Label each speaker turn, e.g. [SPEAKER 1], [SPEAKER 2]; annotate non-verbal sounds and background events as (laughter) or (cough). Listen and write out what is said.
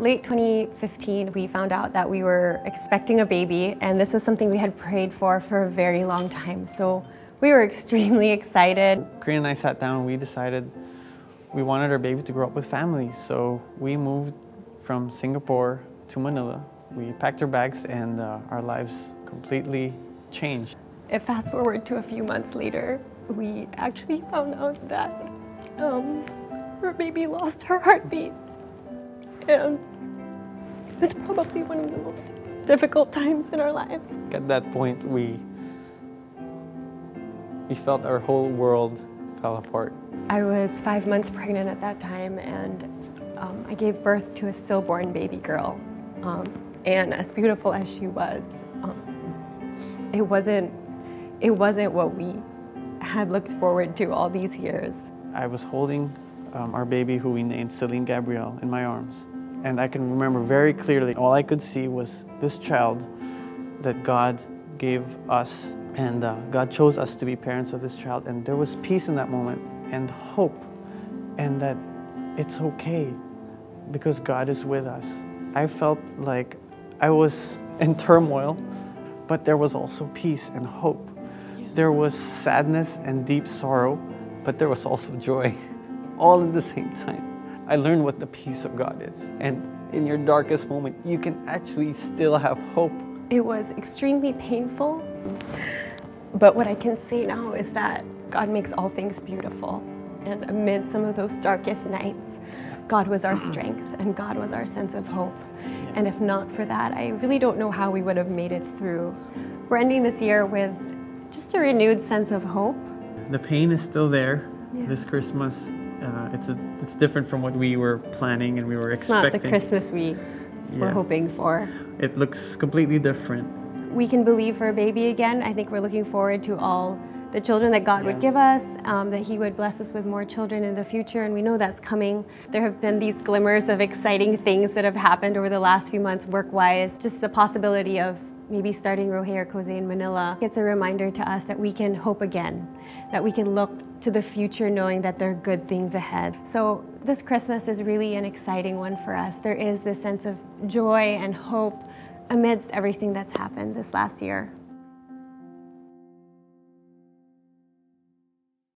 [SPEAKER 1] late 2015, we found out that we were expecting a baby, and this is something we had prayed for for a very long time. So we were (laughs) extremely excited.
[SPEAKER 2] Chrina and I sat down and we decided we wanted our baby to grow up with family. So we moved from Singapore to Manila. We packed our bags and uh, our lives completely changed.
[SPEAKER 1] If fast forward to a few months later, we actually found out that um, her baby lost her heartbeat. And it was probably one of the most difficult times in our lives.
[SPEAKER 2] At that point, we, we felt our whole world fell apart.
[SPEAKER 1] I was five months pregnant at that time and um, I gave birth to a stillborn baby girl. Um, and as beautiful as she was, um, it wasn't it wasn't what we had looked forward to all these years.
[SPEAKER 2] I was holding um, our baby who we named Celine Gabrielle in my arms. And I can remember very clearly, all I could see was this child that God gave us. And uh, God chose us to be parents of this child. And there was peace in that moment and hope and that it's okay because God is with us. I felt like I was in turmoil, but there was also peace and hope. There was sadness and deep sorrow, but there was also joy, all at the same time. I learned what the peace of God is. And in your darkest moment, you can actually still have hope.
[SPEAKER 1] It was extremely painful, but what I can say now is that God makes all things beautiful. And amid some of those darkest nights, God was our strength and God was our sense of hope. And if not for that, I really don't know how we would have made it through. We're ending this year with just a renewed sense of hope.
[SPEAKER 2] The pain is still there
[SPEAKER 1] Yeah.
[SPEAKER 2] this Christmas. Uh, it's, a, it's different from what we were planning and we were
[SPEAKER 1] It's not
[SPEAKER 2] expecting.
[SPEAKER 1] the Christmas we were hoping for.
[SPEAKER 2] It looks completely different.
[SPEAKER 1] We can believe for a baby again. I think we're looking forward to all the children that God would give us, um, that He would bless us with more children in the future, and we know that's coming. There have been these glimmers of exciting things that have happened over the last few months work-wise. Just the possibility of maybe starting ROHEI or Kose in Manila. It's a reminder to us that we can hope again, that we can look to the future knowing that there are good things ahead. So this Christmas is really an exciting one for us. There is this sense of joy and hope amidst everything that's happened this last year.